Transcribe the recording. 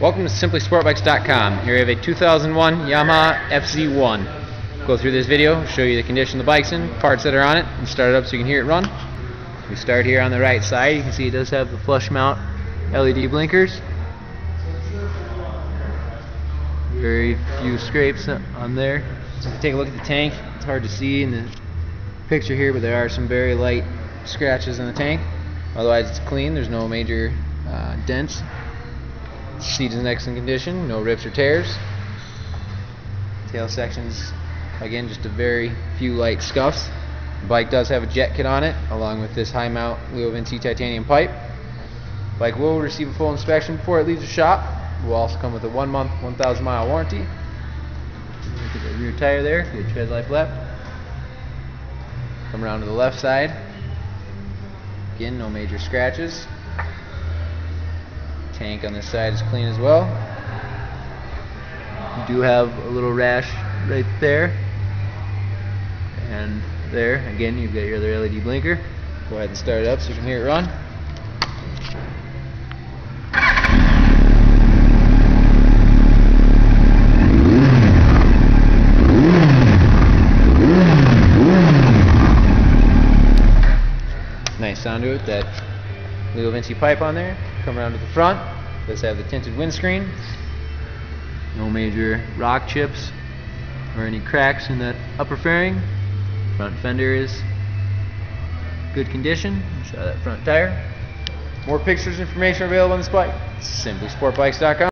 Welcome to SimplySportBikes.com. Here we have a 2001 Yamaha FZ1. Go through this video, show you the condition the bike's in, parts that are on it, and start it up so you can hear it run. We start here on the right side. You can see it does have the flush mount LED blinkers. Very few scrapes on there. So if you take a look at the tank, it's hard to see in the picture here, but there are some very light scratches in the tank. Otherwise, it's clean. There's no major uh, dents. Seat is in excellent condition, no rips or tears. Tail sections, again, just a very few light scuffs. The bike does have a jet kit on it, along with this high mount LeoVince titanium pipe. Bike will receive a full inspection before it leaves the shop. Will also come with a one month, 1,000 mile warranty. Look at the rear tire there, good tread life left. Come around to the left side. Again, no major scratches. Tank on this side is clean as well. You do have a little rash right there. And there, again, you've got your other LED blinker. Go ahead and start it up so you can hear it run. Nice sound to it. That LeoVince pipe on there. Come around to the front. Does have the tinted windscreen. No major rock chips or any cracks in that upper fairing. Front fender is good condition. Show that front tire. More pictures and information available on this bike. SimplySportBikes.com.